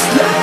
Yeah.